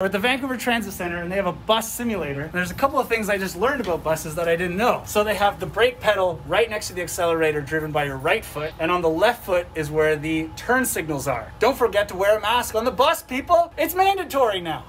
We're at the Vancouver Transit Center and they have a bus simulator. And there's a couple of things I just learned about buses that I didn't know. So they have the brake pedal right next to the accelerator driven by your right foot, and on the left foot is where the turn signals are. Don't forget to wear a mask on the bus, people! It's mandatory now!